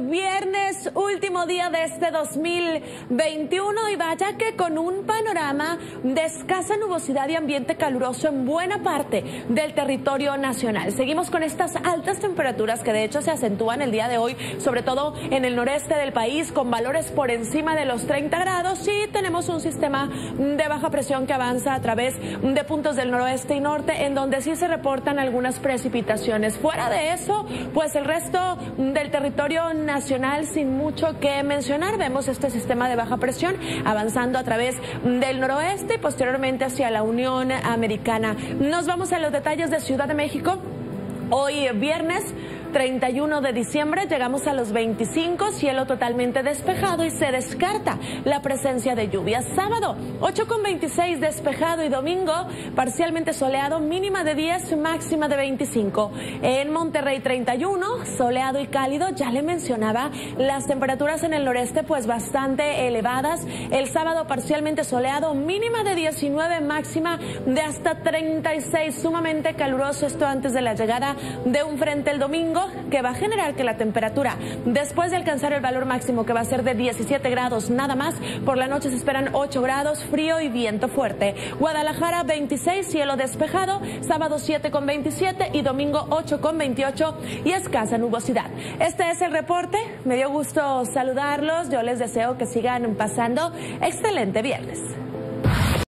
viernes, último día de este 2021 y vaya que con un panorama de escasa nubosidad y ambiente caluroso en buena parte del territorio nacional. Seguimos con estas altas temperaturas que de hecho se acentúan el día de hoy, sobre todo en el noreste del país, con valores por encima de los 30 grados y tenemos un sistema de baja presión que avanza a través de puntos del noroeste y norte en donde sí se reportan algunas precipitaciones. Fuera de eso, pues el resto del territorio nacional sin mucho que mencionar. Vemos este sistema de baja presión avanzando a través del noroeste y posteriormente hacia la Unión Americana. Nos vamos a los detalles de Ciudad de México. Hoy viernes 31 de diciembre llegamos a los 25, cielo totalmente despejado y se descarta la presencia de lluvias. Sábado 8 con 26 despejado y domingo parcialmente soleado, mínima de 10, máxima de 25. En Monterrey 31, soleado y cálido, ya le mencionaba las temperaturas en el noreste pues bastante elevadas. El sábado parcialmente soleado, mínima de 19, máxima de hasta 36, sumamente caluroso esto antes de la llegada de un frente el domingo que va a generar que la temperatura, después de alcanzar el valor máximo que va a ser de 17 grados nada más, por la noche se esperan 8 grados, frío y viento fuerte. Guadalajara 26, cielo despejado, sábado 7 con 27 y domingo 8 con 28 y escasa nubosidad. Este es el reporte, me dio gusto saludarlos, yo les deseo que sigan pasando excelente viernes.